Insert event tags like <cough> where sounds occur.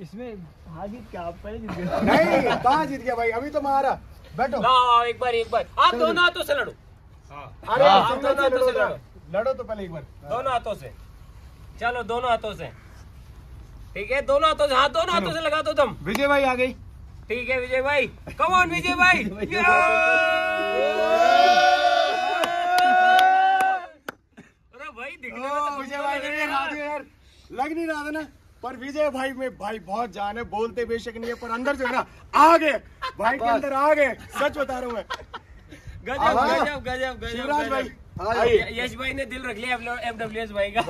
इसमें हाँ जीत क्या आप पहले जीत गए। नहीं कहाँ जीत गया भाई? अभी तो मारा। बैठो। लाओ एक बार एक बार। आप दोनों हाथों से लड़ो। अरे हाँ, सिंगल दोनों हाथों से लड़ो। लड़ो। तो पहले एक बार। दोनों हाथों से। चलो दोनों हाथों से। ठीक है दोनों हाथों से। हाँ दोनों हाथों से लगा दो तुम। विजय भाई आ गई। ठीक है विजय भाई। कम ऑन विजय <laughs> भाई। अरे भाई दिखने में तो विजय भाई ने लग नहीं रहा था ना? पर विजय भाई में भाई बहुत जान है बोलते बेशक नहीं है पर अंदर जो है ना आ गए भाई के अंदर आ गए सच बता रहा हूँ मैं। गजब गजब गजब गजब शिवराज भाई यश भाई ने दिल रख लिया एफ़ डब्ल्यू एस भाई का।